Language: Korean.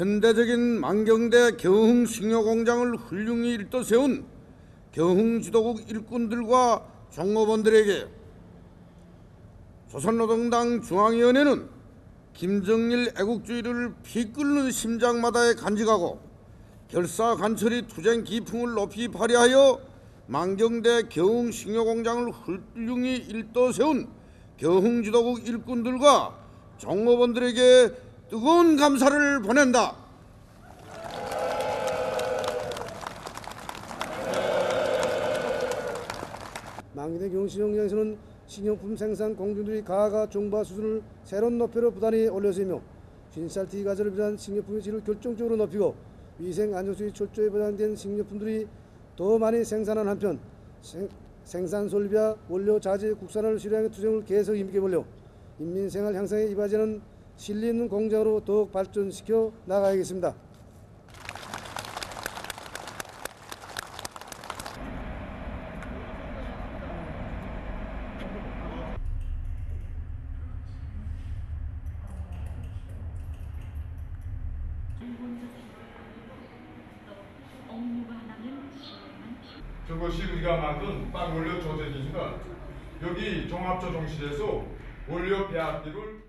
현대적인 만경대 경흥식료공장을 훌륭히 일떠 세운 경흥지도국 일꾼들과 종업원들에게 조선노동당 중앙위원회는 김정일 애국주의를 피 끓는 심장마다에 간직하고 결사 간철이 투쟁 기풍을 높이 발휘하여 만경대 경흥식료공장을 훌륭히 일떠 세운 경흥지도국 일꾼들과 종업원들에게 뜨거운 감사를 보낸다. 망기대 경시정장에서는 식료품 생산 공중들이 가가 종바 수준을 새로운 높이로 부단히 올려서이며 흰쌀티 가절을 비롯한 식료품의 질을 결정적으로 높이고 위생 안전수위 철저히 보장된 식료품들이 더 많이 생산한 한편 생, 생산 설비와 원료 자재 국산화를 실행해 투쟁을 계속 임게 벌려 인민 생활 향상에 이바지는 실리 있는 공장으로 더욱 발전시켜 나가야겠습니다. 저것이 우리가 만든 빵 원료 조제기지는 여기 종합조정실에서 원료 배합기를